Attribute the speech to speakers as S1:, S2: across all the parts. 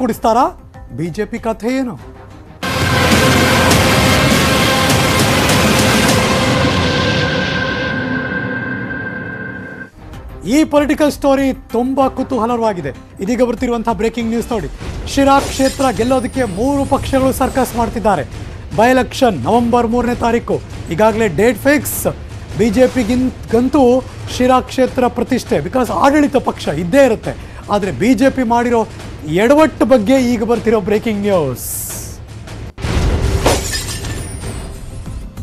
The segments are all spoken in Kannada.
S1: ಕುಡಿಸ್ತಾರಾ? ಬಿಜೆಪಿ ಕಥೆ ಏನು? ಈ ಪೊಲಿಟಿಕಲ್ ಸ್ಟೋರಿ ತುಂಬಾ ಕುತೂಹಲವಾಗಿದೆ. ಇದೀಗ ಬರ್ತಿರುವಂತಹ ಬ್ರೇಕಿಂಗ್ ನ್ಯೂಸ್ ನೋಡಿ. ಶಿರಾ ಕ್ಷೇತ್ರ ಗೆಲ್ಲೋದಕ್ಕೆ ಮೂರು ಪಕ್ಷಗಳು ಸರ್ಕಸ್ ಮಾಡ್ತಿದ್ದಾರೆ. ಬೈ ಎಲೆಕ್ಷನ್ ನವೆಂಬರ್ ಮೂರನೇ ತಾರೀಕು. ಈಗಾಗಲೇ ಡೇಟ್ ಫಿಕ್ಸ್. ಬಿಜೆಪಿಗಿಂತೂ ಶಿರಾ ಕ್ಷೇತ್ರ ಪ್ರತಿಷ್ಠೆ. ಬಿಕಾಸ್ ಆಡಳಿತ ಪಕ್ಷ ಇದ್ದೇ ಇರುತ್ತೆ. ಆದರೆ ಬಿಜೆಪಿ ಮಾಡಿರೋ ಎಡವಟ್ಟು ಬಗ್ಗೆ ಈಗ ಬರ್ತಿರೋ ಬ್ರೇಕಿಂಗ್ ನ್ಯೂಸ್.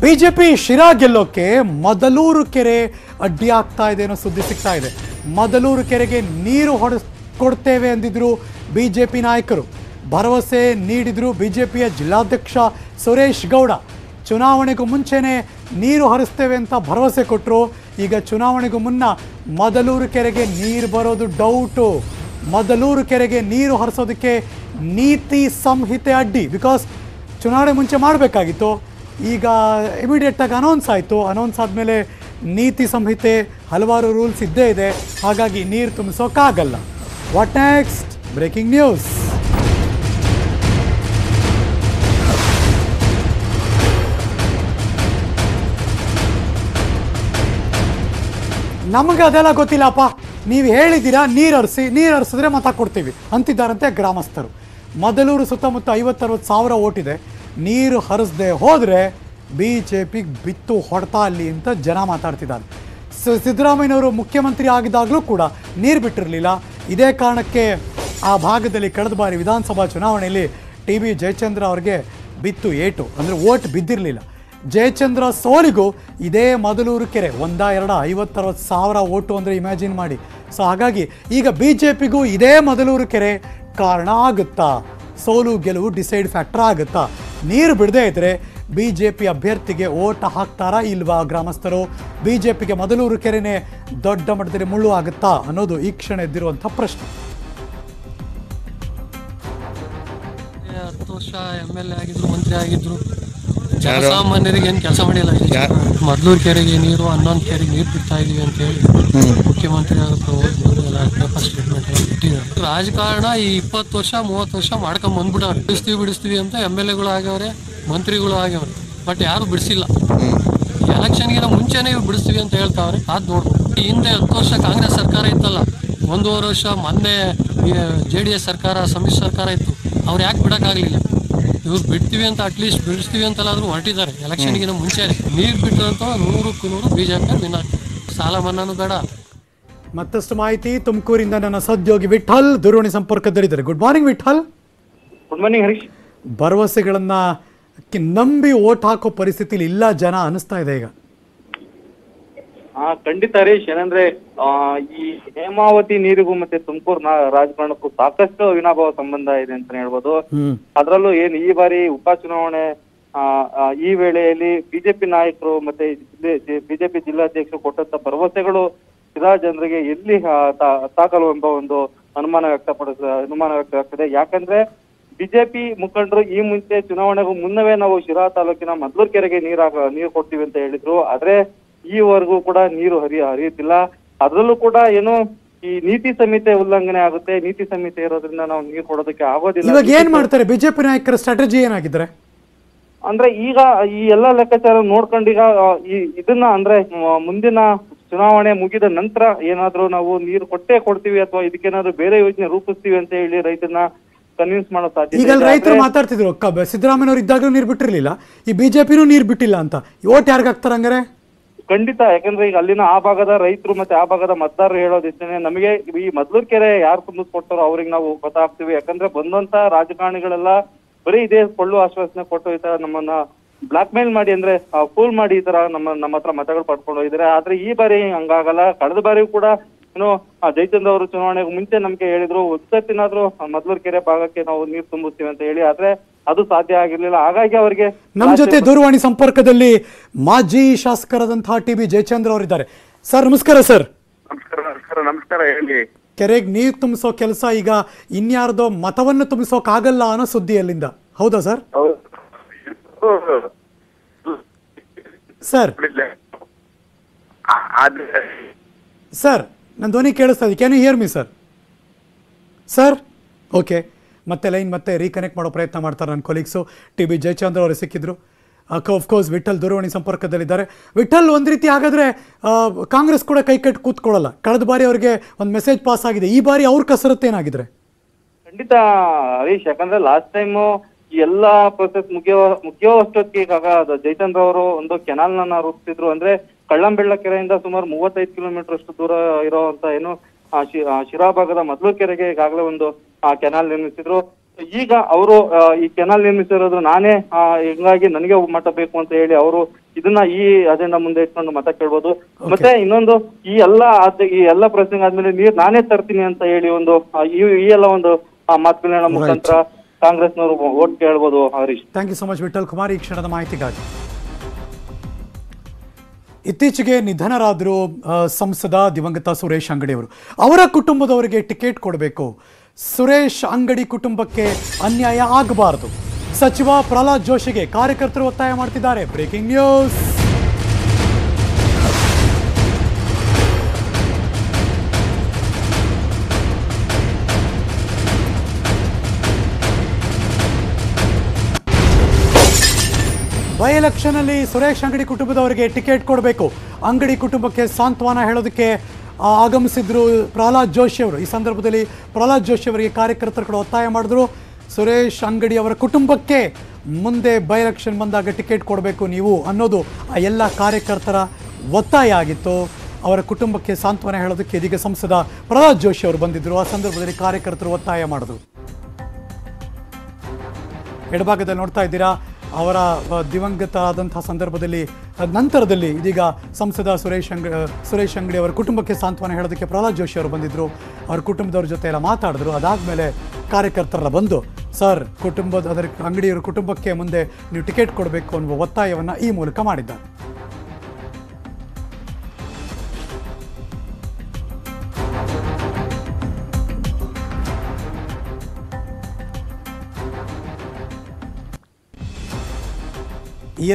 S1: ಬಿಜೆಪಿ ಶಿರಾ ಗೆಲ್ಲೋಕೆ ಮೊದಲೂರು ಕೆರೆ ಅಡ್ಡಿ ಆಗ್ತಾ ಇದೆ ಅನ್ನೋ ಸುದ್ದಿ ಸಿಗ್ತಾ ಇದೆ. ಮೊದಲೂರು ಕೆರೆಗೆ ನೀರು ಹೊಡೆಸ್ ಕೊಡ್ತೇವೆ ಅಂದಿದ್ರು ಬಿಜೆಪಿ ನಾಯಕರು. ಭರವಸೆ ನೀಡಿದ್ರು ಬಿಜೆಪಿಯ ಜಿಲ್ಲಾಧ್ಯಕ್ಷ ಸುರೇಶ್ ಗೌಡ. ಚುನಾವಣೆಗೂ ಮುಂಚೆನೆ ನೀರು ಹರಿಸ್ತೇವೆ ಅಂತ ಭರವಸೆ ಕೊಟ್ಟರು ಈಗ ಚುನಾವಣೆಗೂ ಮುನ್ನ ಮೊದಲೂರು ಕೆರೆಗೆ ನೀರು ಬರೋದು ಡೌಟು. ಮೊದಲೂರು ಕೆರೆಗೆ ನೀರು ಹರಿಸೋದಕ್ಕೆ ನೀತಿ ಸಂಹಿತೆ ಅಡ್ಡಿ. ಬಿಕಾಸ್ ಚುನಾವಣೆ ಮುಂಚೆ ಮಾಡಬೇಕಾಗಿತ್ತು. ಈಗ ಇಮಿಡಿಯೇಟಾಗಿ ಅನೌನ್ಸ್ ಆಯಿತು. ಅನೌನ್ಸ್ ಆದಮೇಲೆ ನೀತಿ ಸಂಹಿತೆ, ಹಲವಾರು ರೂಲ್ಸ್ ಇದ್ದೇ ಇದೆ. ಹಾಗಾಗಿ ನೀರು ತುಂಬಿಸೋಕ್ಕಾಗಲ್ಲ. ವಾಟ್ ನೆಕ್ಸ್ಟ್ ಬ್ರೇಕಿಂಗ್ ನ್ಯೂಸ್ ನಮಗೆ ಅದೆಲ್ಲ ಗೊತ್ತಿಲ್ಲಪ್ಪ ನೀವು ಹೇಳಿದ್ದೀರಾ, ನೀರು ಹರಿಸಿ, ನೀರು ಹರಿಸಿದ್ರೆ ಮತ ಕೊಡ್ತೀವಿ ಅಂತಿದ್ದಾರಂತೆ ಗ್ರಾಮಸ್ಥರು. ಮೊದಲೂರು ಸುತ್ತಮುತ್ತ ಐವತ್ತರವತ್ತು ಸಾವಿರ ಓಟಿದೆ ನೀರು ಹರಿಸದೆ ಹೋದರೆ ಬಿ ಜೆ ಪಿಗೆ ಬಿತ್ತು ಹೊಡ್ತಾ ಅಲ್ಲಿ ಅಂತ ಜನ ಮಾತಾಡ್ತಿದ್ದಾರೆ. ಸಿದ್ದರಾಮಯ್ಯನವರು ಮುಖ್ಯಮಂತ್ರಿ ಆಗಿದ್ದಾಗಲೂ ಕೂಡ ನೀರು ಬಿಟ್ಟಿರಲಿಲ್ಲ. ಇದೇ ಕಾರಣಕ್ಕೆ ಆ ಭಾಗದಲ್ಲಿ ಕಳೆದ ಬಾರಿ ವಿಧಾನಸಭಾ ಚುನಾವಣೆಯಲ್ಲಿ ಟಿ ಬಿ ಜಯಚಂದ್ರ ಅವರಿಗೆ ಬಿತ್ತು ಏಟು. ಅಂದರೆ ಓಟ್ ಬಿದ್ದಿರಲಿಲ್ಲ. ಜಯಚಂದ್ರ ಸೋಲಿಗೂ ಇದೇ ಮೊದಲೂರು ಕೆರೆ, ಒಂದ ಎರಡ ಐವತ್ತರವತ್ತು ಸಾವಿರ ಓಟು ಅಂದರೆ ಇಮ್ಯಾಜಿನ್ ಮಾಡಿ. ಸೊ ಹಾಗಾಗಿ ಈಗ ಬಿ ಜೆ ಪಿಗೂ ಇದೇ ಮೊದಲೂರು ಕೆರೆ ಕಾರಣ ಆಗುತ್ತಾ? ಸೋಲು ಗೆಲುವು ಡಿಸೈಡ್ ಫ್ಯಾಕ್ಟರ್ ಆಗುತ್ತಾ? ನೀರು ಬಿಡದೇ ಇದ್ರೆ ಬಿ ಜೆ ಪಿ ಅಭ್ಯರ್ಥಿಗೆ ಓಟ ಹಾಕ್ತಾರಾ ಇಲ್ವಾ ಗ್ರಾಮಸ್ಥರು? ಬಿ ಜೆ ಪಿಗೆ ಮೊದಲೂರು ಕೆರೆನೇ ದೊಡ್ಡ ಮಟ್ಟದಲ್ಲಿ ಮುಳ್ಳು ಆಗುತ್ತಾ ಅನ್ನೋದು ಈ ಕ್ಷಣ ಎದ್ದಿರುವಂಥ ಪ್ರಶ್ನೆ.
S2: ಹತ್ತು ವರ್ಷ ಎಂ ಎಲ್ ಎ ಆಗಿದ್ರು, ಮಂತ್ರಿ ಆಗಿದ್ರು. ಜನಸಾಮಾನ್ಯರಿಗೆ ಏನು ಕೆಲಸ ಮಾಡಿಲ್ಲ ಮೊದ್ಲೂರು ಕೆರೆಗೆ ನೀರು ಹನ್ನೊಂದು ಕೆರೆಗೆ ನೀರು ಬಿಡ್ತಾ ಇದೀವಿ ಅಂತ ಹೇಳಿ ಮುಖ್ಯಮಂತ್ರಿ ಎಲ್ಲ ಪೇಪರ್ ಸ್ಟೇಟ್ಮೆಂಟ್ ಎಲ್ಲ ಬಿಟ್ಟಿದ್ದಾರೆ ರಾಜಕಾರಣ ಈ ಇಪ್ಪತ್ತು ವರ್ಷ ಮೂವತ್ತು ವರ್ಷ ಮಾಡ್ಕೊಂಡ್ ಬಂದ್ಬಿಟ್ಟವ್ರೆ. ಬಿಡಿಸ್ತೀವಿ ಬಿಡಿಸ್ತೀವಿ ಅಂತ ಎಂ ಎಲ್ ಎಗಳು ಆಗ್ಯವ್ರೆ ಮಂತ್ರಿಗಳು ಆಗ್ಯವ್ರೆ. ಬಟ್ ಯಾರು ಬಿಡಿಸಿಲ್ಲ. ಎಲೆಕ್ಷನ್ಗಿನ ಮುಂಚೆನೆ ಇವ್ರು ಬಿಡಿಸ್ತೀವಿ ಅಂತ ಹೇಳ್ತಾವ್ರೆ. ಅದ್ ನೋಡ್ಬೋದು ಹಿಂದೆ ಹತ್ತು ವರ್ಷ ಕಾಂಗ್ರೆಸ್ ಸರ್ಕಾರ ಇತ್ತಲ್ಲ ಒಂದೂವರೆ ವರ್ಷ ಮೊನ್ನೆ ಜೆ ಡಿ ಎಸ್ ಸರ್ಕಾರ ಸಮ್ಮಿಶ್ರ ಸರ್ಕಾರ ಇತ್ತು. ಅವ್ರು ಯಾಕೆ ಬಿಡಕ್ಕಾಗ್ಲಿಲ್ಲ? ಇವ್ರು ಬಿಡ್ತೀವಿ ಅಂತ ಅಟ್ಲೀಸ್ಟ್ ಬಿಡಿಸ್ತೀವಿ ಅಂತೆಲ್ಲಾದ್ರೂ ಹೊರಟಿದ್ದಾರೆ. ಎಲೆಕ್ಷನ್ಗಿನ ಮುಂಚೆ ನೀರು ಬಿಟ್ಟಂತ ನೂರಕ್ಕೂ ನೂರು ಬಿಜೆಪಿ ವಿನ್ ಸಾಲ ಮನ್ನಾನು ಬೇಡ.
S1: ಮತ್ತಷ್ಟು ಮಾಹಿತಿ ತುಮಕೂರಿಂದ ನನ್ನ ಸಹೋದ್ಯೋಗಿ ವಿಠಲ್ ದೂರವಾಣಿ ಸಂಪರ್ಕದಲ್ಲಿದ್ದಾರೆ. Good morning Vittal.
S3: Good morning Harish.
S1: ಭರವಸೆಗಳನ್ನ ಕಿ- ನಂಬಿ ಓಟ್ ಹಾಕೋ ಪರಿಸ್ಥಿತಿಲಿ ಇಲ್ಲ ಜನ ಅನಿಸ್ತಾ ಇದೆ ಈಗ.
S3: ಆ ಖಂಡಿತ ಹರೀಶ್ ಏನಂದ್ರೆ ಆ, ಈ ಹೇಮಾವತಿ ನೀರಿಗೂ ಮತ್ತೆ ತುಮಕೂರು ರಾಜಕಾರಣಕ್ಕೂ ಸಾಕಷ್ಟು ವಿನಾಭಾವ ಸಂಬಂಧ ಇದೆ ಅಂತ ಹೇಳ್ಬೋದು. ಅದ್ರಲ್ಲೂ ಏನ್ ಈ ಬಾರಿ ಉಪಚುನಾವಣೆ ಈ ವೇಳೆಯಲ್ಲಿ ಬಿಜೆಪಿ ನಾಯಕರು ಮತ್ತೆ ಬಿಜೆಪಿ ಜಿಲ್ಲಾಧ್ಯಕ್ಷರು ಕೊಟ್ಟಂತ ಭರವಸೆಗಳು ಶಿರಾ ಜನರಿಗೆ ಎಲ್ಲಿ ತಾಕಲು ಎಂಬ ಒಂದು ಅನುಮಾನ ವ್ಯಕ್ತಪಡಿಸ ಅನುಮಾನ ವ್ಯಕ್ತವಾಗ್ತದೆ. ಯಾಕಂದ್ರೆ ಬಿಜೆಪಿ ಮುಖಂಡರು ಈ ಮುಂಚೆ ಚುನಾವಣೆಗೂ ಮುನ್ನವೇ ನಾವು ಶಿರಾ ತಾಲೂಕಿನ ಮದ್ಲೂರ್ ಕೆರೆಗೆ ನೀರ್ ನೀರು ಕೊಡ್ತೀವಿ ಅಂತ ಹೇಳಿದ್ರು. ಆದ್ರೆ ಈವರೆಗೂ ಕೂಡ ನೀರು ಹರಿ ಹರಿಯುತ್ತಿಲ್ಲ. ಅದ್ರಲ್ಲೂ ಕೂಡ ಏನು ಈ ನೀತಿ ಸಂಹಿತೆ ಉಲ್ಲಂಘನೆ ಆಗುತ್ತೆ. ನೀತಿ ಸಂಹಿತೆ ಇರೋದ್ರಿಂದ ನಾವು ನೀರು ಕೊಡೋದಕ್ಕೆ ಆಗೋದಿಲ್ಲ.
S1: ಇವಾಗ ಏನ್ ಮಾಡ್ತಾರೆ? ಬಿಜೆಪಿ ನಾಯಕರ ಸ್ಟ್ರಾಟಜಿ ಏನಾಗಿದ್ರೆ?
S3: ಅಂದ್ರೆ ಈಗ ಈ ಎಲ್ಲಾ ಲೆಕ್ಕಾಚಾರ ನೋಡ್ಕೊಂಡು ಈಗ ಈ ಇದನ್ನ ಅಂದ್ರೆ ಮುಂದಿನ ಚುನಾವಣೆ ಮುಗಿದ ನಂತರ ಏನಾದ್ರೂ ನಾವು ನೀರು ಕೊಟ್ಟೇ ಕೊಡ್ತೀವಿ ಅಥವಾ ಇದಕ್ಕೇನಾದ್ರೂ ಬೇರೆ ಯೋಜನೆ ರೂಪಿಸ್ತೀವಿ ಅಂತ ಹೇಳಿ ರೈತನ ಕನ್ವಿನ್ಸ್ ಮಾಡೋ ಸಾಧ್ಯ
S1: ಈಗ ರೈತರು ಮಾತಾಡ್ತಿದ್ರು ಸಿದ್ದರಾಮಯ್ಯ ಅವರು ಇದ್ದಾಗಲೂ ನೀರು ಬಿಟ್ಟಿರ್ಲಿಲ್ಲ. ಈ ಬಿಜೆಪಿನೂ ನೀರು ಬಿಟ್ಟಿಲ್ಲ ಅಂತ. ಓಟ್ ಯಾರಿಗೆ ಹಾಕ್ತಾರೆ ಹಂಗಾರೆ?
S3: ಖಂಡಿತ, ಯಾಕಂದ್ರೆ ಈಗ ಅಲ್ಲಿನ ಆ ಭಾಗದ ರೈತರು ಮತ್ತೆ ಆ ಭಾಗದ ಮತದಾರರು ಹೇಳೋದಿಷ್ಟೇನೆ, ನಮಗೆ ಈ ಮೊದ್ಲೂರ್ ಕೆರೆ ಯಾರು ತುಂಬಿಸ್ಕೊಡ್ತಾರೋ ಅವ್ರಿಗೆ ನಾವು ಗೊತ್ತಾಗ್ತೀವಿ. ಯಾಕಂದ್ರೆ ಬಂದಂತ ರಾಜಕಾರಣಿಗಳೆಲ್ಲ ಬರೀ ಇದೇ ಕೊಳ್ಳು ಆಶ್ವಾಸನೆ ಕೊಟ್ಟು ಈ ತರ ನಮ್ಮನ್ನ ಬ್ಲಾಕ್ ಮೇಲ್ ಮಾಡಿ ಅಂದ್ರೆ ಫೂಲ್ ಮಾಡಿ ಈ ತರ ನಮ್ಮ ನಮ್ಮ ಹತ್ರ ಮತಗಳು ಪಡ್ಕೊಂಡು ಹೋಗಿದ್ರೆ ಆದ್ರೆ ಈ ಬಾರಿ ಹಂಗಾಗಲ್ಲ. ಕಳೆದ ಬಾರಿಯೂ ಕೂಡ ಏನು ಆ, ಜಯಚಂದ್ರ ಅವರು ಚುನಾವಣೆಗೆ ಮುಂಚೆ ನಮ್ಗೆ ಹೇಳಿದ್ರು ಒಂದ್ಸತಿನಾದ್ರೂ ಮದ್ಲೂರ್ ಕೆರೆ ಭಾಗಕ್ಕೆ ನಾವು ನೀರು ತುಂಬಿಸ್ತೀವಿ ಅಂತ ಹೇಳಿ ಆದ್ರೆ ಅದು ಸಾಧ್ಯ ಆಗಿರ್ಲಿಲ್ಲ. ಹಾಗಾಗಿ ಅವರಿಗೆ
S1: ನಮ್ಮ ಜೊತೆ ದೂರವಾಣಿ ಸಂಪರ್ಕದಲ್ಲಿ ಮಾಜಿ ಶಾಸಕರಾದಂತಹ ಟಿ ಬಿ ಜಯಚಂದ್ರ ಅವರಿದ್ದಾರೆ. ಸರ್ ನಮಸ್ಕಾರ ಸರ್.
S4: ನಮಸ್ಕಾರ ನಮಸ್ಕಾರ ನಮಸ್ಕಾರ ಹೇಳಿ.
S1: ಕೆರೆಗೆ ನೀರು ತುಂಬಿಸೋ ಕೆಲಸ ಈಗ ಇನ್ಯಾರ್ದೋ ಮತವನ್ನು ತುಂಬಿಸೋಕ್ಕಾಗಲ್ಲ ಅನ್ನೋ ಸುದ್ದಿ ಅಲ್ಲಿಂದ ಹೌದಾ. ಸರ್. ಸರ್.
S4: ಆದ್ರೆ
S1: ಸರ್. ನನ್ನ ಧ್ವನಿ ಕೇಳಿಸ್ತಾ ಇದೆ can you hear me sir sir okay ಮತ್ತೆ ಲೈನ್ ಮತ್ತೆ ರೀಕನೆಕ್ಟ್ ಮಾಡೋ ಪ್ರಯತ್ನ ಮಾಡ್ತಾರೆ ನನ್ನ ಕೊಲೀಗ್ಸು ಟಿ ಬಿ ಜಯಚಂದ್ರ ಅವರು ಸಿಕ್ಕಿದ್ರು. ಕೋರ್ಸ್ ವಿಠಲ್ ದೂರವಾಣಿ ಸಂಪರ್ಕದಲ್ಲಿದ್ದಾರೆ. ವಿಠಲ್ ಒಂದು ರೀತಿ ಹಾಗಾದರೆ ಕಾಂಗ್ರೆಸ್ ಕೂಡ ಕೈ ಕಟ್ಟಿ ಕೂತ್ಕೊಳ್ಳಲ್ಲ. ಕಳೆದ ಬಾರಿ ಅವರಿಗೆ ಒಂದು ಮೆಸೇಜ್ ಪಾಸ್ ಆಗಿದೆ. ಈ ಬಾರಿ ಅವ್ರ ಕಸರತ್ತೇನಾಗಿದ್ರೆ
S3: ಖಂಡಿತ ಹರೀಶ್, ಯಾಕಂದ್ರೆ ಲಾಸ್ಟ್ ಟೈಮ್ ಎಲ್ಲಾ ಪ್ರೊಸೆಸ್ ಮುಗಿಯೋ ಮುಗಿಯೋ ಅಷ್ಟೊತ್ತಿಗೆ ಜಯಚಂದ್ರ ಅವರು ಒಂದು ಕೆನಾಲ್ನ ರೂಪಿಸಿದ್ರು. ಅಂದ್ರೆ ಕಳ್ಳಂಬೆಳ್ಳ ಕೆರೆಯಿಂದ ಸುಮಾರು ಮೂವತ್ತೈದು ಕಿಲೋಮೀಟರ್ ಅಷ್ಟು ದೂರ ಇರುವಂತ ಏನು ಶಿರಾ ಭಾಗದ ಮೊದಲು ಕೆರೆಗೆ ಈಗಾಗಲೇ ಒಂದು ಕೆನಾಲ್ ನಿರ್ಮಿಸಿದ್ರು. ಈಗ ಅವರು ಈ ಕೆನಾಲ್ ನಿರ್ಮಿಸಿರೋದು ನಾನೇ ಆ, ಹಿಂಗಾಗಿ ನನಗೆ ಮಠ ಬೇಕು ಅಂತ ಹೇಳಿ ಅವರು ಇದನ್ನ ಈ ಅಜೆಂಡಾ ಮುಂದೆ ಇಟ್ಕೊಂಡು ಮತ ಕೇಳ್ಬೋದು. ಮತ್ತೆ ಇನ್ನೊಂದು ಈ ಎಲ್ಲ ಈ ಎಲ್ಲ ಪ್ರಶ್ನೆ ಆದ್ಮೇಲೆ ನೀರ್ ನಾನೇ ತರ್ತೀನಿ ಅಂತ ಹೇಳಿ ಒಂದು ಈ ಎಲ್ಲ ಒಂದು ಮಾತುಕತೆ ಮುಖಾಂತರ ಕಾಂಗ್ರೆಸ್ನವರು ಓಟ್ ಕೇಳ್ಬೋದು Harish.
S1: Thank you so much Vittal Kumar. ಈ ಕ್ಷಣದ ಮಾಹಿತಿಗಾಗಿ. ಇತ್ತೀಚೆಗೆ ನಿಧನರಾದರು ಸಂಸದ ದಿವಂಗತ ಸುರೇಶ್ ಅಂಗಡಿ ಅವರು ಅವರ ಕುಟುಂಬದವರಿಗೆ ಟಿಕೆಟ್ ಕೊಡಬೇಕು. ಸುರೇಶ್ ಅಂಗಡಿ ಕುಟುಂಬಕ್ಕೆ ಅನ್ಯಾಯ ಆಗಬಾರದು. ಸಚಿವ ಪ್ರಹ್ಲಾದ್ ಜೋಶಿಗೆ ಕಾರ್ಯಕರ್ತರು ಒತ್ತಾಯ ಮಾಡ್ತಿದ್ದಾರೆ. Breaking news. ಬೈ ಎಲೆಕ್ಷನ್ ಅಲ್ಲಿ ಸುರೇಶ್ ಅಂಗಡಿ ಕುಟುಂಬದವರಿಗೆ ಟಿಕೆಟ್ ಕೊಡಬೇಕು. ಅಂಗಡಿ ಕುಟುಂಬಕ್ಕೆ ಸಾಂತ್ವನ ಹೇಳೋದಕ್ಕೆ ಆಗಮಿಸಿದ್ರು ಪ್ರಹ್ಲಾದ್ ಜೋಶಿ ಅವರು. ಈ ಸಂದರ್ಭದಲ್ಲಿ ಪ್ರಹ್ಲಾದ್ ಜೋಶಿ ಅವರಿಗೆ ಕಾರ್ಯಕರ್ತರು ಕೂಡ ಒತ್ತಾಯ ಮಾಡಿದ್ರು. ಸುರೇಶ್ ಅಂಗಡಿ ಅವರ ಕುಟುಂಬಕ್ಕೆ ಮುಂದೆ ಬೈ ಎಲೆಕ್ಷನ್ ಬಂದಾಗ ಟಿಕೆಟ್ ಕೊಡಬೇಕು ನೀವು ಅನ್ನೋದು ಆ ಎಲ್ಲ ಕಾರ್ಯಕರ್ತರ ಒತ್ತಾಯ ಆಗಿತ್ತು. ಅವರ ಕುಟುಂಬಕ್ಕೆ ಸಾಂತ್ವನ ಹೇಳೋದಕ್ಕೆ ಇದೀಗ ಸಂಸದ ಪ್ರಹ್ಲಾದ್ ಜೋಶಿ ಅವರು ಬಂದಿದ್ದರು ಆ ಸಂದರ್ಭದಲ್ಲಿ ಕಾರ್ಯಕರ್ತರು ಒತ್ತಾಯ ಮಾಡಿದ್ರು. ಎಡಭಾಗದಲ್ಲಿ ನೋಡ್ತಾ ಇದ್ದೀರಾ ಅವರ ಆ, ದಿವಂಗತ ಆದಂತಹ ಸಂದರ್ಭದಲ್ಲಿ ನಂತರದಲ್ಲಿ ಇದೀಗ ಸಂಸದ ಸುರೇಶ್ ಅಂಗ ಸುರೇಶ್ ಅಂಗಡಿ ಅವರ ಕುಟುಂಬಕ್ಕೆ ಸಾಂತ್ವನ ಹೇಳೋದಕ್ಕೆ ಪ್ರಹ್ಲಾದ್ ಜೋಶಿ ಅವರು ಬಂದಿದ್ದರು ಅವ್ರ ಕುಟುಂಬದವ್ರ ಜೊತೆ ಎಲ್ಲ ಮಾತಾಡಿದ್ರು. ಅದಾದಮೇಲೆ ಕಾರ್ಯಕರ್ತರೆಲ್ಲ ಬಂದು ಸರ್ ಕುಟುಂಬದ ಅದರ ಅಂಗಡಿಯವರ ಕುಟುಂಬಕ್ಕೆ ಮುಂದೆ ನೀವು ಟಿಕೆಟ್ ಕೊಡಬೇಕು ಅನ್ನುವ ಒತ್ತಾಯವನ್ನು ಈ ಮೂಲಕ ಮಾಡಿದ್ದಾರೆ.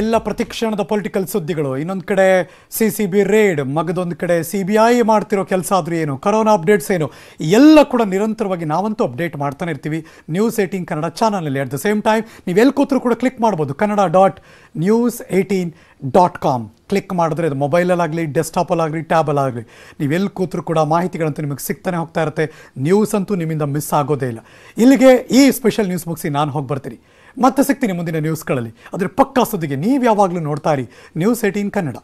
S1: ಎಲ್ಲ ಪ್ರತಿಕ್ಷಣದ ಪೊಲಿಟಿಕಲ್ ಸುದ್ದಿಗಳು. ಇನ್ನೊಂದು ಕಡೆ ಸಿ ಸಿ ಬಿ ರೇಡ್ ಮಗದೊಂದು ಕಡೆ ಸಿ ಬಿ ಐ ಮಾಡ್ತಿರೋ ಕೆಲಸ ಆದರೂ ಏನು ಕರೋನಾ ಅಪ್ಡೇಟ್ಸ್ ಏನು, ಎಲ್ಲ ಕೂಡ ನಿರಂತರವಾಗಿ ನಾವಂತೂ ಅಪ್ಡೇಟ್ ಮಾಡ್ತಾನೆ ಇರ್ತೀವಿ. ನ್ಯೂಸ್ ಏಯ್ಟೀನ್ ಕನ್ನಡ ಚಾನಲಲ್ಲಿ ಅಟ್ ದ ಸೇಮ್ ಟೈಮ್ ನೀವು ಎಲ್ಲಿ ಕೂತರೂ ಕೂಡ ಕ್ಲಿಕ್ ಮಾಡ್ಬೋದು. Kannada dot news eighteen dot com click ಮಾಡಿದ್ರೆ ಅದು ಮೊಬೈಲಲ್ಲಾಗಲಿ ಡೆಸ್ಕ್ಟಾಪಲ್ಲಾಗಲಿ ಟ್ಯಾಬಲ್ಲಾಗಲಿ ನೀವು ಎಲ್ಲಿ ಕೂತರು ಕೂಡ ಮಾಹಿತಿಗಳಂತೂ ನಿಮಗೆ ಸಿಗ್ತಾನೆ ಹೋಗ್ತಾ ಇರುತ್ತೆ. ನ್ಯೂಸ್ ಅಂತೂ ನಿಮ್ಮಿಂದ ಮಿಸ್ ಆಗೋದೇ ಇಲ್ಲ. ಇಲ್ಲಿಗೆ ಈ ಸ್ಪೆಷಲ್ ನ್ಯೂಸ್ ಮುಗಿಸಿ ನಾನು ಹೋಗಿ ಬರ್ತೀನಿ. ಮತ್ತೆ ಸಿಗ್ತೀನಿ ಮುಂದಿನ ನ್ಯೂಸ್ಗಳಲ್ಲಿ ಅದರ ಪಕ್ಕಾ ಸುದ್ದಿಗೆ ನೀವು ಯಾವಾಗಲೂ ನೋಡ್ತಾ ಇರಿ. News eighteen Kannada.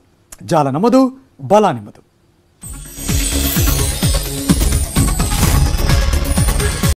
S1: ಜಾಲ ನಮ್ಮದು, ಬಲ ನಿಮ್ಮದು.